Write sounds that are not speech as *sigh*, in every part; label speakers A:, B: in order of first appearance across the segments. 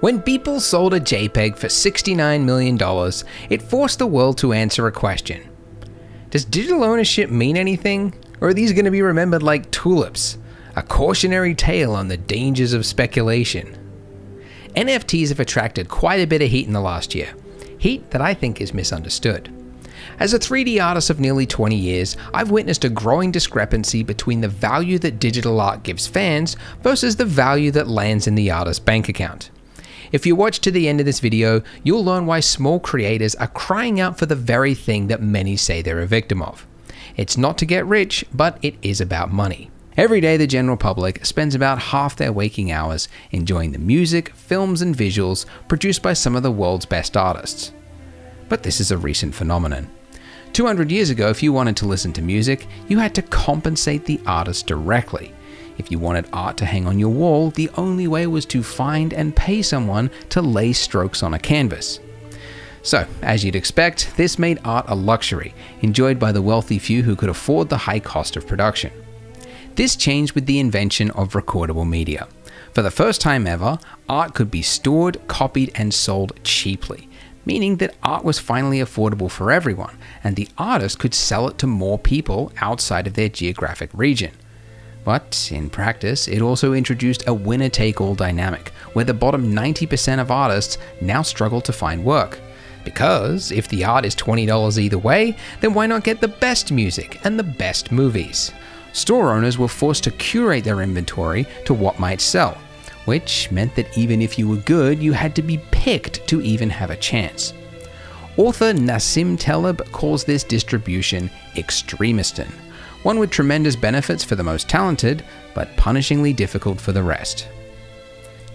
A: When Beeple sold a JPEG for $69 million, it forced the world to answer a question. Does digital ownership mean anything? Or are these going to be remembered like tulips? A cautionary tale on the dangers of speculation. NFTs have attracted quite a bit of heat in the last year. Heat that I think is misunderstood. As a 3D artist of nearly 20 years, I've witnessed a growing discrepancy between the value that digital art gives fans versus the value that lands in the artist's bank account. If you watch to the end of this video, you'll learn why small creators are crying out for the very thing that many say they're a victim of. It's not to get rich, but it is about money. Every day, the general public spends about half their waking hours enjoying the music, films, and visuals produced by some of the world's best artists. But this is a recent phenomenon. 200 years ago, if you wanted to listen to music, you had to compensate the artist directly. If you wanted art to hang on your wall, the only way was to find and pay someone to lay strokes on a canvas. So, as you'd expect, this made art a luxury, enjoyed by the wealthy few who could afford the high cost of production. This changed with the invention of recordable media. For the first time ever, art could be stored, copied, and sold cheaply, meaning that art was finally affordable for everyone, and the artist could sell it to more people outside of their geographic region. But in practice, it also introduced a winner take all dynamic, where the bottom 90% of artists now struggle to find work. Because if the art is $20 either way, then why not get the best music and the best movies? Store owners were forced to curate their inventory to what might sell, which meant that even if you were good, you had to be picked to even have a chance. Author Nassim Taleb calls this distribution extremistan, one with tremendous benefits for the most talented, but punishingly difficult for the rest.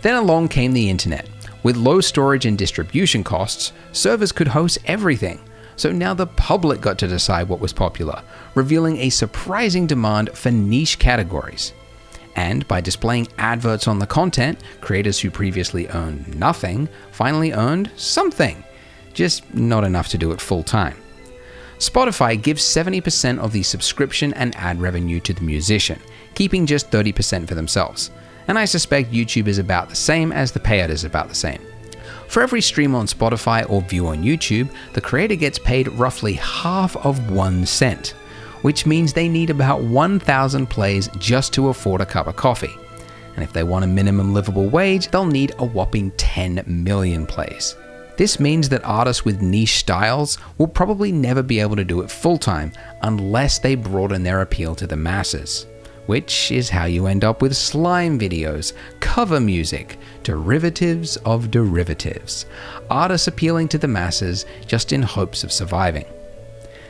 A: Then along came the internet. With low storage and distribution costs, servers could host everything. So now the public got to decide what was popular, revealing a surprising demand for niche categories. And by displaying adverts on the content, creators who previously owned nothing finally earned something, just not enough to do it full time. Spotify gives 70% of the subscription and ad revenue to the musician, keeping just 30% for themselves. And I suspect YouTube is about the same as the payout is about the same. For every stream on Spotify or view on YouTube, the creator gets paid roughly half of one cent, which means they need about 1,000 plays just to afford a cup of coffee. And if they want a minimum livable wage, they'll need a whopping 10 million plays. This means that artists with niche styles will probably never be able to do it full time unless they broaden their appeal to the masses. Which is how you end up with slime videos, cover music, derivatives of derivatives, artists appealing to the masses just in hopes of surviving.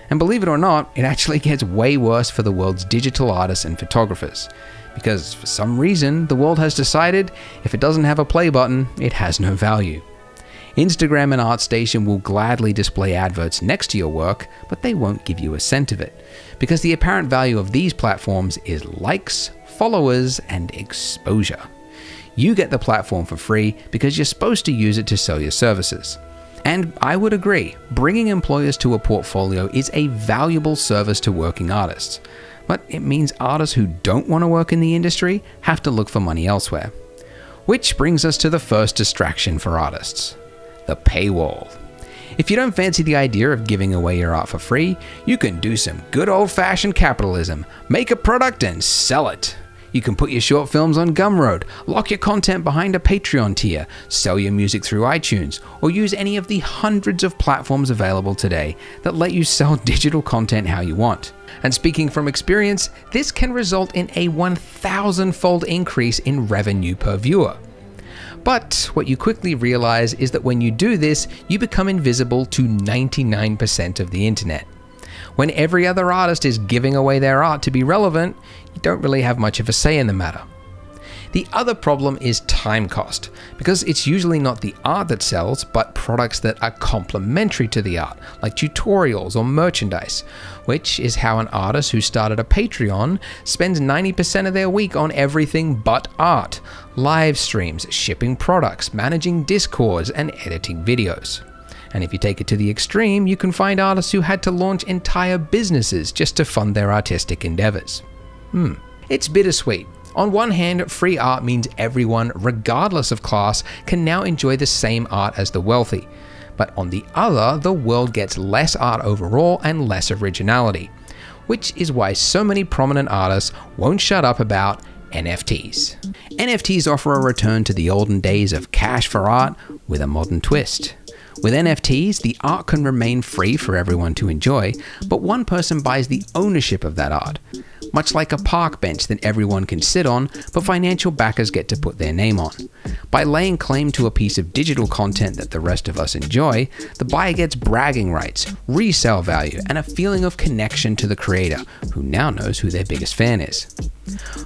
A: And believe it or not, it actually gets way worse for the world's digital artists and photographers. Because for some reason, the world has decided if it doesn't have a play button, it has no value. Instagram and ArtStation will gladly display adverts next to your work, but they won't give you a cent of it, because the apparent value of these platforms is likes, followers, and exposure. You get the platform for free because you're supposed to use it to sell your services. And I would agree, bringing employers to a portfolio is a valuable service to working artists. But it means artists who don't want to work in the industry have to look for money elsewhere. Which brings us to the first distraction for artists the paywall. If you don't fancy the idea of giving away your art for free, you can do some good old fashioned capitalism. Make a product and sell it. You can put your short films on Gumroad, lock your content behind a Patreon tier, sell your music through iTunes, or use any of the hundreds of platforms available today that let you sell *laughs* digital content how you want. And speaking from experience, this can result in a 1000 fold increase in revenue per viewer. But what you quickly realize is that when you do this, you become invisible to 99% of the internet. When every other artist is giving away their art to be relevant, you don't really have much of a say in the matter. The other problem is time cost, because it's usually not the art that sells, but products that are complementary to the art, like tutorials or merchandise, which is how an artist who started a Patreon spends 90% of their week on everything but art live streams, shipping products, managing discords, and editing videos. And if you take it to the extreme, you can find artists who had to launch entire businesses just to fund their artistic endeavors. Hmm. It's bittersweet. On one hand, free art means everyone, regardless of class, can now enjoy the same art as the wealthy. But on the other, the world gets less art overall and less originality. Which is why so many prominent artists won't shut up about NFTs. NFTs offer a return to the olden days of cash for art with a modern twist. With NFTs, the art can remain free for everyone to enjoy, but one person buys the ownership of that art much like a park bench that everyone can sit on, but financial backers get to put their name on. By laying claim to a piece of digital content that the rest of us enjoy, the buyer gets bragging rights, resale value, and a feeling of connection to the creator, who now knows who their biggest fan is.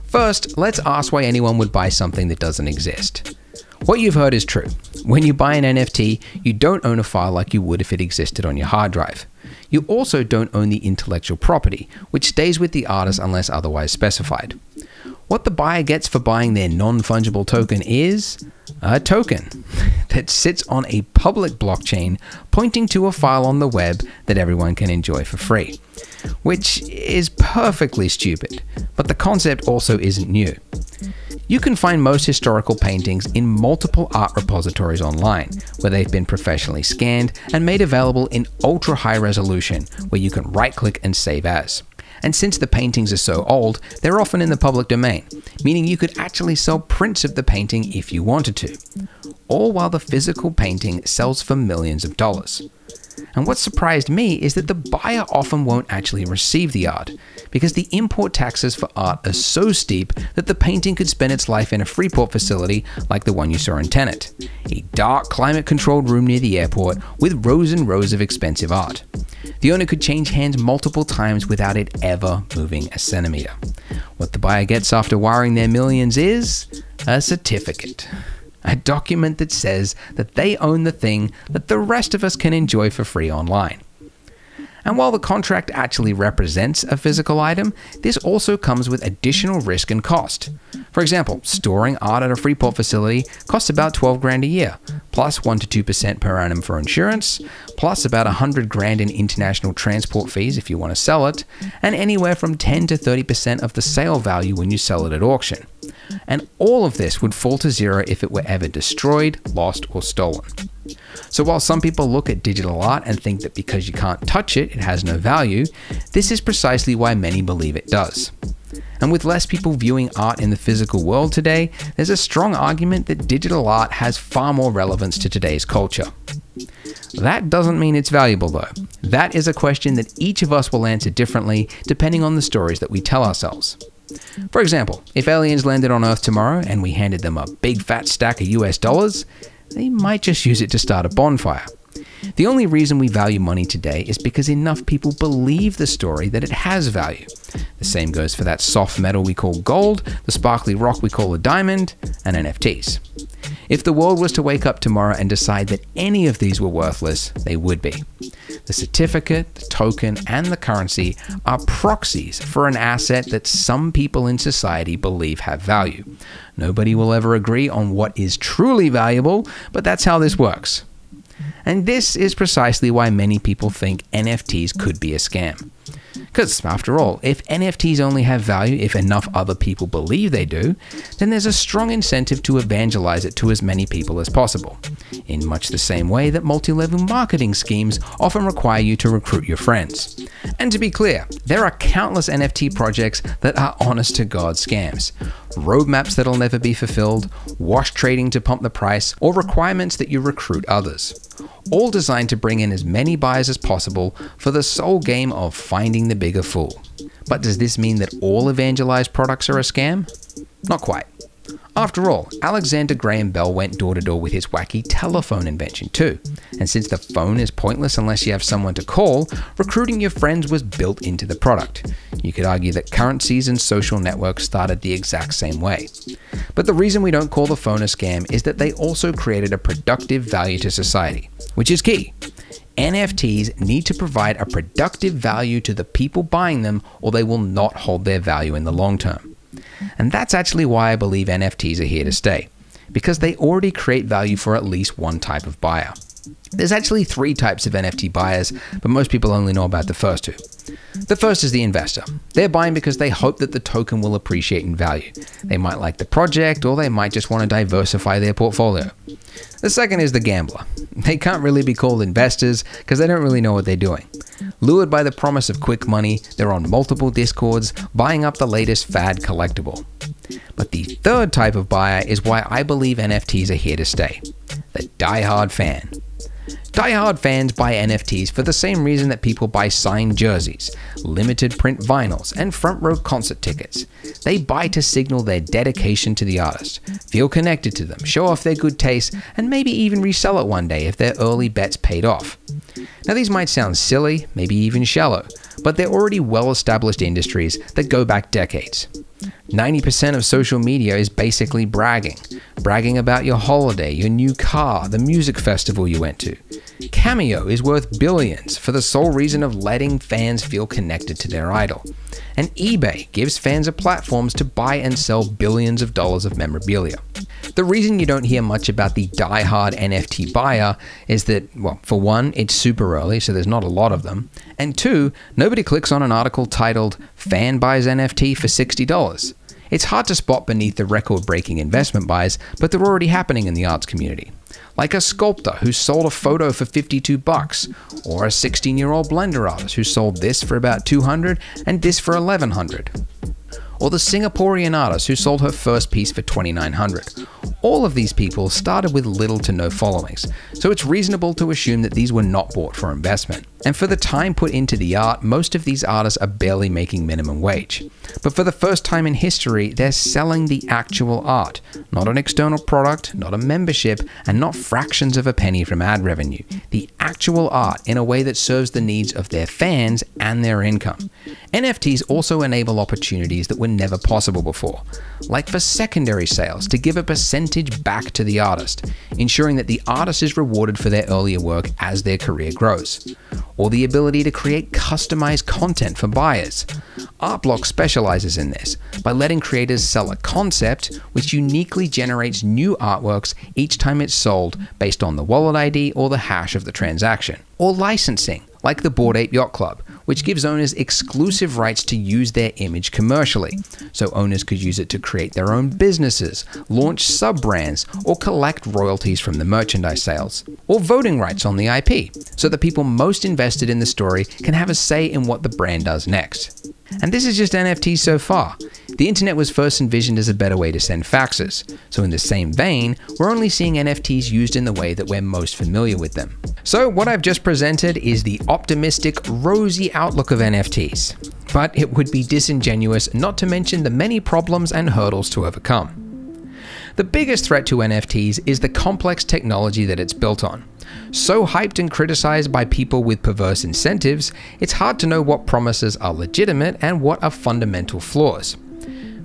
A: First, let's ask why anyone would buy something that doesn't exist. What you've heard is true. When you buy an NFT, you don't own a file like you would if it existed on your hard drive. You also don't own the intellectual property, which stays with the artist unless otherwise specified. What the buyer gets for buying their non fungible token is a token *laughs* that sits on a public blockchain pointing to a file on the web that everyone can enjoy for free. Which is perfectly stupid, but the concept also isn't new. You can find most historical paintings in multiple art repositories online, where they've been professionally scanned and made available in ultra high resolution, where you can right click and save as. And since the paintings are so old, they're often in the public domain, meaning you could actually sell prints of the painting if you wanted to. All while the physical painting sells for millions of dollars. And what surprised me is that the buyer often won't actually receive the art, because the import taxes for art are so steep that the painting could spend its life in a Freeport facility like the one you saw in Tenet, a dark, climate controlled room near the airport with rows and rows of expensive art. The owner could change hands multiple times without it ever moving a centimeter. What the buyer gets after wiring their millions is a certificate a document that says that they own the thing that the rest of us can enjoy for free online. And while the contract actually represents a physical item, this also comes with additional risk and cost. For example, storing art at a Freeport facility costs about 12 grand a year, plus 1 to 2% per annum for insurance, plus about 100 grand in international transport fees if you want to sell it, and anywhere from 10 to 30% of the sale value when you sell it at auction. And all of this would fall to zero if it were ever destroyed, lost, or stolen. So while some people look at digital art and think that because you can't touch it, it has no value, this is precisely why many believe it does. And with less people viewing art in the physical world today, there's a strong argument that digital art has far more relevance to today's culture. That doesn't mean it's valuable though. That is a question that each of us will answer differently depending on the stories that we tell ourselves. For example, if aliens landed on Earth tomorrow and we handed them a big fat stack of US dollars, they might just use it to start a bonfire. The only reason we value money today is because enough people believe the story that it has value. The same goes for that soft metal we call gold, the sparkly rock we call a diamond, and NFTs. If the world was to wake up tomorrow and decide that any of these were worthless, they would be. The certificate, the token, and the currency are proxies for an asset that some people in society believe have value. Nobody will ever agree on what is truly valuable, but that's how this works. And this is precisely why many people think NFTs could be a scam. Because, after all, if NFTs only have value if enough other people believe they do, then there's a strong incentive to evangelize it to as many people as possible, in much the same way that multi level marketing schemes often require you to recruit your friends. And to be clear, there are countless NFT projects that are honest to God scams roadmaps that'll never be fulfilled, wash trading to pump the price, or requirements that you recruit others. All designed to bring in as many buyers as possible for the sole game of finding the bigger fool. But does this mean that all evangelized products are a scam? Not quite. After all, Alexander Graham Bell went door to door with his wacky telephone invention too. And since the phone is pointless unless you have someone to call, recruiting your friends was built into the product. You could argue that currencies and social networks started the exact same way. But the reason we don't call the phone a scam is that they also created a productive value to society, which is key. NFTs need to provide a productive value to the people buying them, or they will not hold their value in the long term. And that's actually why I believe NFTs are here to stay, because they already create value for at least one type of buyer. There's actually three types of NFT buyers, but most people only know about the first two. The first is the investor. They're buying because they hope that the token will appreciate in value. They might like the project, or they might just want to diversify their portfolio. The second is the gambler. *laughs* They can't really be called investors because they don't really know what they're doing. Lured by the promise of quick money, they're on multiple discords buying up the latest fad collectible. But the third type of buyer is why I believe NFTs are here to stay the die-hard fan. Die-hard fans buy NFTs for the same reason that people buy signed jerseys, limited print vinyls, and front row concert tickets. They buy to signal their dedication to the artist, feel connected to them, show off their good taste, and maybe even resell it one day if their early bets paid off. Now, these might sound silly, maybe even shallow, but they're already well established industries that go back decades. 90% of social media is basically bragging. Bragging about your holiday, your new car, the music festival you went to. Cameo is worth billions for the sole reason of letting fans feel connected to their idol. And eBay gives fans a platform to buy and sell billions of dollars of memorabilia. The reason you don't hear much about the die-hard NFT buyer is that, well, for one, it's super early, so there's not a lot of them. And two, nobody clicks on an article titled Fan Buys NFT for $60. It's hard to spot beneath the record breaking investment buys, but they're already happening in the arts community. Like a sculptor who sold a photo for 52 bucks, or a 16 year old blender artist who sold this for about 200 and this for 1100 or the Singaporean artist who sold her first piece for 2900 all of these people started with little to no followings, so it's reasonable to assume that these were not bought for investment. And for the time put into the art, most of these artists are barely making minimum wage. But for the first time in history, they're selling the actual art, not an external product, not a membership, and not fractions of a penny from ad revenue. The actual art in a way that serves the needs of their fans and their income. NFTs also enable opportunities that were never possible before, like for secondary sales to give a percentage back to the artist, ensuring that the artist is rewarded for their earlier work as their career grows, or the ability to create customized content for buyers. Art Blocks specializes in this by letting creators sell a concept which uniquely generates new artworks each time it's sold based on the wallet ID or the hash of the transaction, or licensing, like the Bored Ape Yacht Club, which gives owners exclusive rights to use their image commercially. So owners could use it to create their own businesses, launch sub brands, or collect royalties from the merchandise sales. Or voting rights on the IP, so the people most invested in the story can have a say in what the brand does next. And this is just NFTs so far. The internet was first envisioned as a better way to send faxes, so in the same vein, we're only seeing NFTs used in the way that we're most familiar with them. So what I've just presented is the optimistic, rosy outlook of NFTs. But it would be disingenuous not to mention the many problems and hurdles to overcome. The biggest threat to NFTs is the complex technology that it's built on. So hyped and criticized by people with perverse incentives, it's hard to know what promises are legitimate and what are fundamental flaws.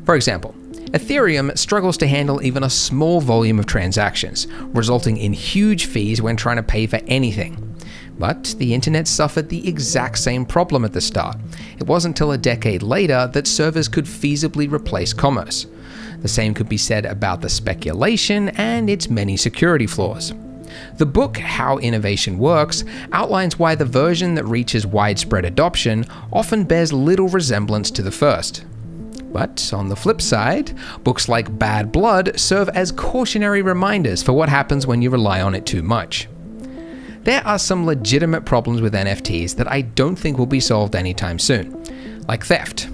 A: For example, Ethereum struggles to handle even a small volume of transactions, resulting in huge fees when trying to pay for anything. But the internet suffered the exact same problem at the start. It wasn't until a decade later that servers could feasibly replace commerce. The same could be said about the speculation and its many security flaws. The book, How Innovation Works, outlines why the version that reaches widespread adoption often bears little resemblance to the first. But on the flip side, books like Bad Blood serve as cautionary reminders for what happens when you rely on it too much. There are some legitimate problems with NFTs that I don't think will be solved anytime soon, like theft.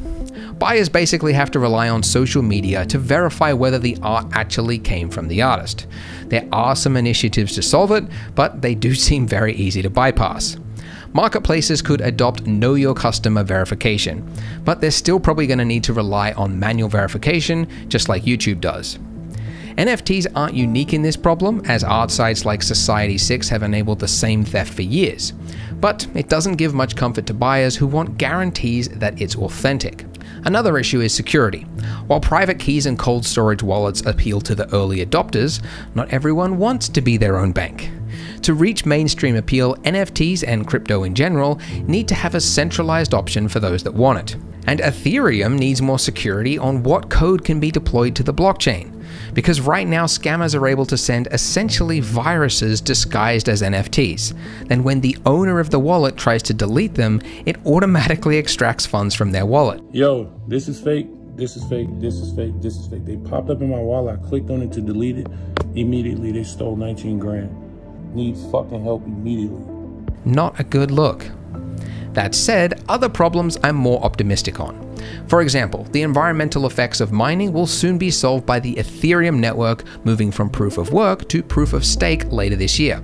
A: Buyers basically have to rely on social media to verify whether the art actually came from the artist. There are some initiatives to solve it, but they do *laughs* seem very easy to bypass. Marketplaces could adopt Know Your Customer verification, but they're still probably going to need to rely on manual verification, just like YouTube does. NFTs aren't unique in this problem, as art sites like Society6 have enabled the same theft for years. But it doesn't give much comfort to buyers who want guarantees that it's authentic. Another issue is security. While private keys and cold storage wallets appeal to the early adopters, not everyone wants to be their own bank. To reach mainstream appeal, NFTs and crypto in general need to have a centralized option for those that want it. And Ethereum needs more security on what code can be deployed to the blockchain. Because right now, scammers are able to send essentially viruses disguised as NFTs. Then, when the owner of the wallet tries to delete them, it automatically extracts funds from their wallet.
B: Yo, this is fake. This is fake. This is fake. This is fake. They popped up in my wallet. I clicked on it to delete it. Immediately, they stole 19 grand. Need fucking help immediately.
A: Not a good look. That said, other problems I'm more optimistic on. For example, the environmental effects of mining will soon be solved by the Ethereum network moving from proof of work to proof of stake later this year.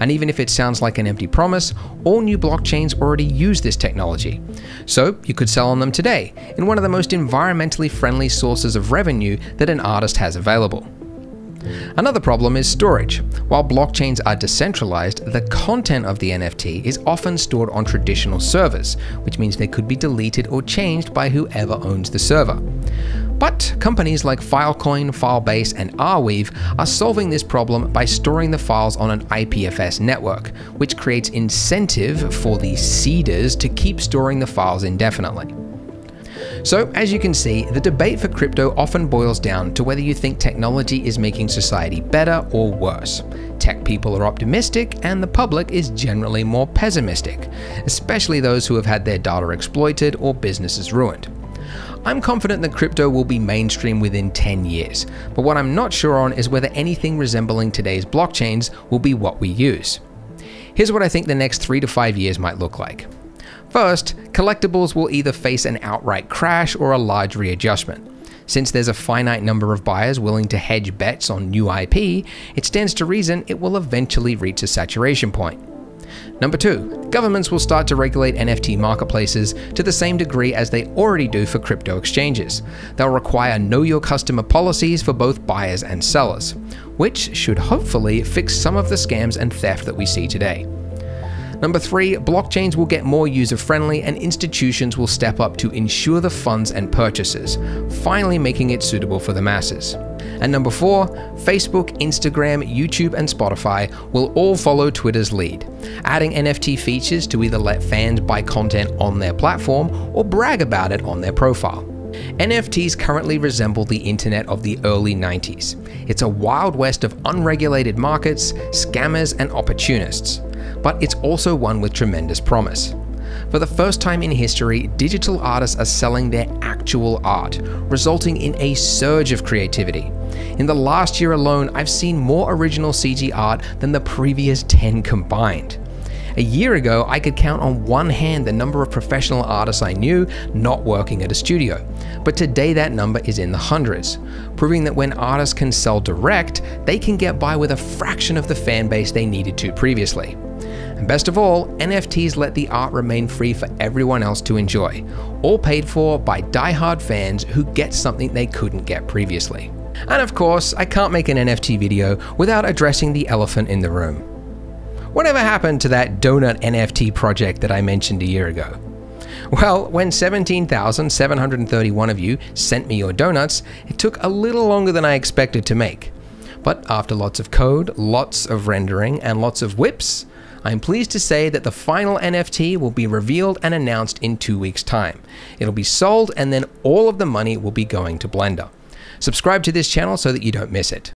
A: And even if it sounds like an empty promise, all new blockchains already use this technology. So you could sell on them today, in one of the most environmentally friendly sources of revenue that an artist has available. Another problem is storage. While blockchains are decentralized, the content of the NFT is often stored on traditional servers, which means they could be deleted or changed by whoever owns the server. But companies like Filecoin, Filebase, and Arweave are solving this problem by storing the files on an IPFS network, which creates incentive for the seeders to keep storing the files indefinitely. So, as you can see, the debate for crypto often boils down to whether you think technology is making society better or worse. Tech people are optimistic, and the public is generally more pessimistic, especially those who have had their data exploited or businesses ruined. I'm confident that crypto will be mainstream within 10 years, but what I'm not sure on is whether anything resembling today's blockchains will be what we use. Here's what I think the next 3 to 5 years might look like. First, collectibles will either face an outright crash or a large readjustment. Since there's a finite number of buyers willing to hedge bets on new IP, it stands to reason it will eventually reach a saturation point. Number two, governments will start to regulate NFT marketplaces to the same degree as they already do for crypto exchanges. They'll require know your customer policies for both buyers and sellers, which should hopefully fix some of the scams and theft that we see today. Number three, blockchains will get more user friendly and institutions will step up to ensure the funds and purchases, finally making it suitable for the masses. And number four, Facebook, Instagram, YouTube, and Spotify will all follow Twitter's lead, adding NFT features to either let fans buy content on their platform or brag about it on their profile. NFTs currently resemble the internet of the early 90s. It's a wild west of unregulated markets, scammers, and opportunists but it's also one with tremendous promise. For the first time in history, digital artists are selling their actual art, resulting in a surge of creativity. In the last year alone, I've seen more original CG art than the previous 10 combined. A year ago, I could count on one hand the number of professional artists I knew not working at a studio, but today that number is in the hundreds, proving that when artists can sell direct, they can get by with a fraction of the fan base they needed to previously. And best of all, NFTs let the art remain free for everyone else to enjoy, all paid for by die-hard fans who get something they couldn't get previously. And of course, I can't make an NFT video without addressing the elephant in the room. Whatever happened to that donut NFT project that I mentioned a year ago? Well, when 17,731 of you sent me your donuts, it took a little longer than I expected to make. But after lots of code, lots of rendering, and lots of whips, I'm pleased to say that the final NFT will be revealed and announced in two weeks' time. It'll be sold and then all of the money will be going to Blender. Subscribe to this channel so that you don't miss it.